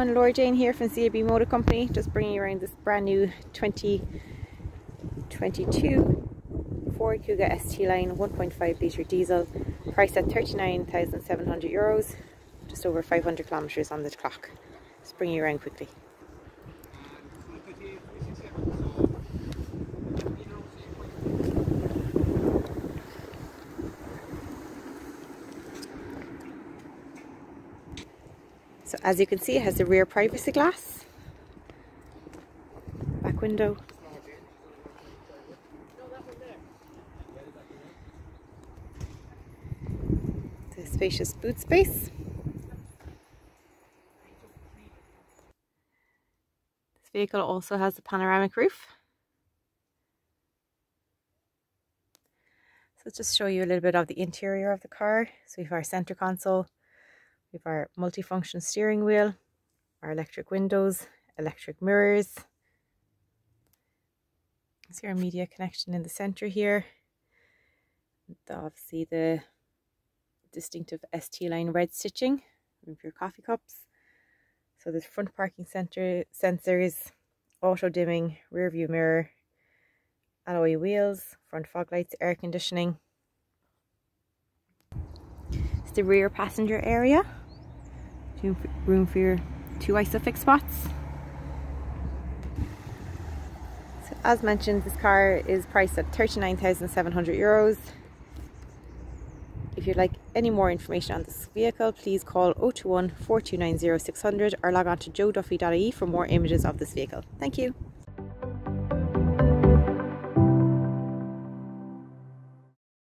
everyone, Laura Jane here from CAB Motor Company, just bringing you around this brand new 2022 Ford Kuga ST line 1.5 litre diesel, priced at 39,700 euros, just over 500 kilometres on the clock. Just bringing you around quickly. So as you can see it has the rear privacy glass, back window. The spacious boot space. This vehicle also has a panoramic roof. So let's just show you a little bit of the interior of the car. So we have our center console, we have our multifunction steering wheel, our electric windows, electric mirrors. See our media connection in the center here. Obviously the distinctive ST line red stitching for your coffee cups. So there's front parking center sensors, auto dimming, rear view mirror, alloy wheels, front fog lights, air conditioning. It's the rear passenger area room for your two isofix spots. So as mentioned, this car is priced at 39,700 euros. If you'd like any more information on this vehicle, please call 021 4290 600 or log on to joeduffy.ie for more images of this vehicle. Thank you.